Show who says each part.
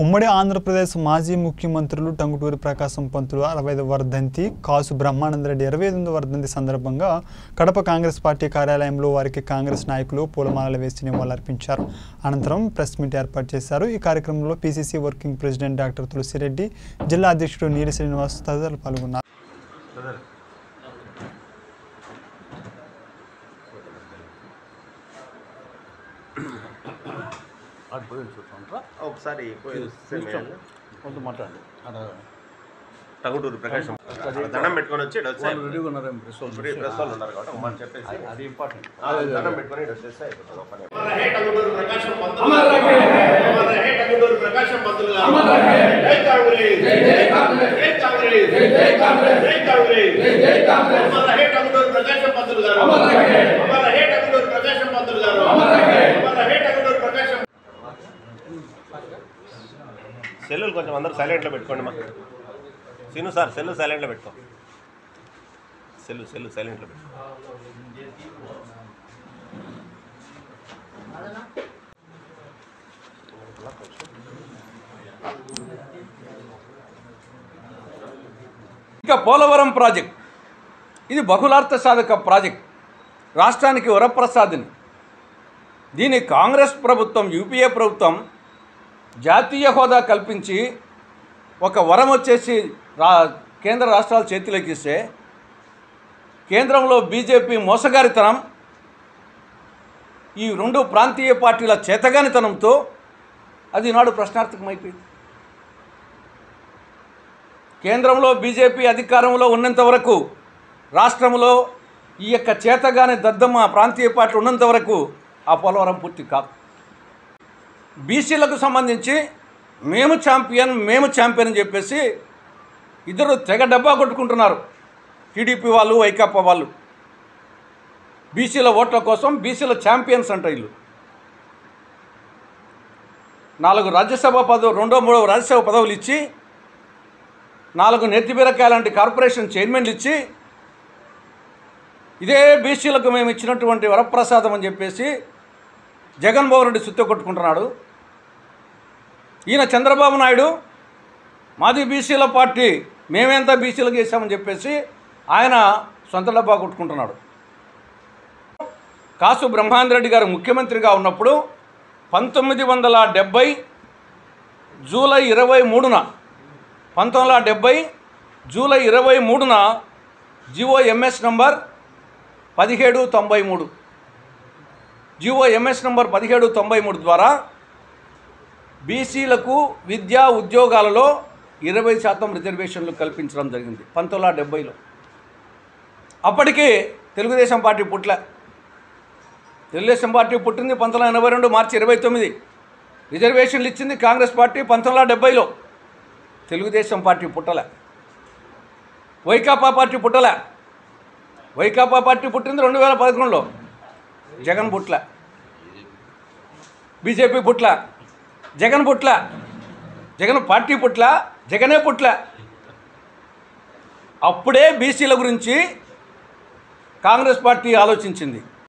Speaker 1: ఉమ్మడి ఆంధ్రప్రదేశ్ మాజీ ముఖ్యమంత్రులు టంగుటూరి ప్రకాశం పంతులు అరవై ఐదు వర్ధంతి కాసు బ్రహ్మానందరెడ్డి ఇరవై ఎనిమిది వర్ధంతి సందర్భంగా కడప కాంగ్రెస్ పార్టీ కార్యాలయంలో వారికి కాంగ్రెస్ నాయకులు పూలమాలలు వేసి నివాళులర్పించారు. అనంతరం ప్రెస్ మీట్ ఏర్పాటు చేశారు. ఈ కార్యక్రమంలో PCC working president doctor Tulasireddy జిల్లా అధ్యక్షుడు నీలి శ్రీనివాస్ తదితరులు పాల్గొన్నారు.
Speaker 2: అటు పోయి చూసుకుంటా.
Speaker 3: ఒకసారి
Speaker 2: కొంత మాట్లాడండి. అక్కడ
Speaker 3: టంగుటూరు ప్రకాశం. దండం పెట్టుకొని వచ్చి.
Speaker 2: రెడీగా ఉన్నారేం ప్రెస్ వాళ్ళు.
Speaker 3: ఉన్నారు కాబట్టి చెప్పేసి.
Speaker 2: అది- అది ఇంపార్టెంట్
Speaker 3: దండం పెట్టుకొని వచ్చేస్తే ఒక పని. కొంచెం అందరూ సైలెంట్లో పెట్టుకోండి మా సీను సార్ సెల్లు సైలెంట్లో పెట్టుకో. సెల్లు సెల్లు సైలెంట్లో పెట్టుకో.
Speaker 4: ఇక పోలవరం ప్రాజెక్ట్. ఇది బహుళార్థ సాధక ప్రాజెక్ట్. రాష్ట్రానికి వరప్రసాదిని. దీన్ని కాంగ్రెస్ ప్రభుత్వం యూపీఏ ప్రభుత్వం జాతీయ హోదా కల్పించి ఒక వరం వచ్చేసి రా కేంద్ర రాష్ట్రాల చేతిలోకి ఇస్తే కేంద్రంలో బీజేపీ మోసగారితనం ఈ రెండు ప్రాంతీయ పార్టీల చేతగానితనంతో అది నాడు ప్రశ్నార్థకమైపోయింది. కేంద్రంలో బీజేపీ అధికారంలో ఉన్నంత వరకు రాష్ట్రంలో ఈ యొక్క చేతగాని దద్దమ్మ ప్రాంతీయ పార్టీ ఉన్నంత వరకు ఆ పోలవరం పూర్తి కాదు. బీసీలకు సంబంధించి మేము ఛాంపియన్ మేము ఛాంపియన్ అని చెప్పేసి ఇద్దరు తెగ డబ్బా కొట్టుకుంటున్నారు. టీడీపీ వాళ్ళు వైకాపా వాళ్ళు. బీసీల ఓట్ల కోసం బీసీల ఛాంపియన్స్ అంట వీళ్ళు. నాలుగు రాజ్యసభ పదవి రెండో మూడో రాజ్యసభ పదవులు ఇచ్చి నాలుగు నెత్తిబిరకాయ లాంటి కార్పొరేషన్ చైర్మన్లు ఇచ్చి ఇదే బీసీలకు మేము ఇచ్చినటువంటి వరప్రసాదం అని చెప్పేసి జగన్మోహన్ రెడ్డి సుత్తి కొట్టుకుంటున్నాడు. ఈయన చంద్రబాబు నాయుడు మాది బీసీల పార్టీ మేమెంత బీసీలకు చేశామని చెప్పేసి ఆయన సొంత డబ్బా కొట్టుకుంటున్నాడు. కాసు బ్రహ్మాందరెడ్డి గారు ముఖ్యమంత్రిగా ఉన్నప్పుడు పంతొమ్మిది వందల డెబ్భై జూలై ఇరవై మూడున పంతొమ్మిది వందల డెబ్భై జూలై ఇరవై మూడున జిఓ ఎంఎస్ నంబర్ పదిహేడు తొంభై మూడు. జీవో ఎంఎస్ నంబర్ పదిహేడు తొంభై మూడు ద్వారా బీసీలకు విద్యా ఉద్యోగాలలో ఇరవై శాతం రిజర్వేషన్లు కల్పించడం జరిగింది పంతొమ్మిది వందల డెబ్బైలో. అప్పటికి తెలుగుదేశం పార్టీ పుట్ల. తెలుగుదేశం పార్టీ పుట్టింది పంతొమ్మిది వందల ఎనభై రెండు మార్చి ఇరవై తొమ్మిది. రిజర్వేషన్లు ఇచ్చింది కాంగ్రెస్ పార్టీ పంతొమ్మిది వందల డెబ్బైలో. తెలుగుదేశం పార్టీ పుట్టలే. వైకాపా పార్టీ పుట్టలే. వైకాపా పార్టీ పుట్టింది రెండు వేల పదకొండులో. జగన్ పుట్ల. బీజేపీ పుట్ల జగన్ పుట్ల జగన్ పార్టీ పుట్ల జగనే పుట్ల. అప్పుడే బీసీల గురించి కాంగ్రెస్ పార్టీ ఆలోచించింది.